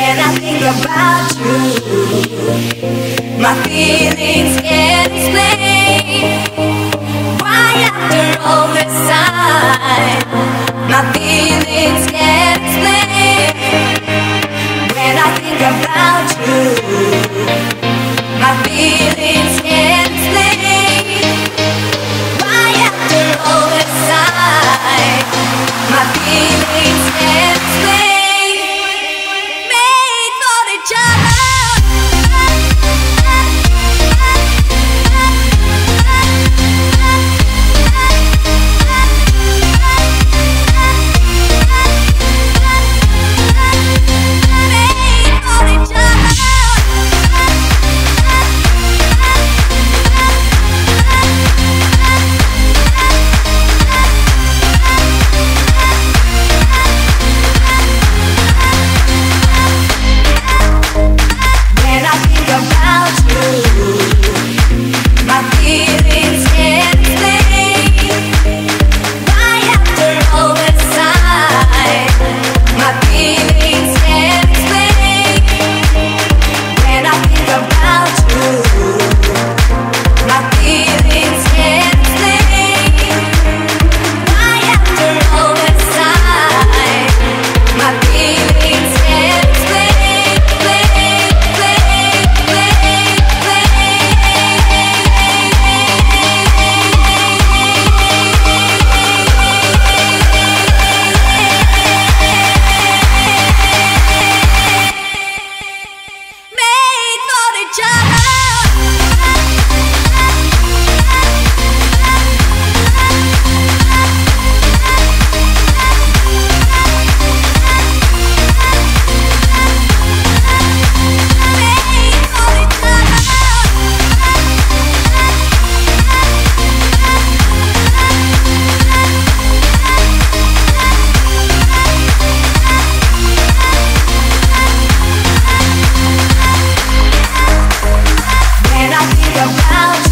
When I think about you, my feelings Ooh. about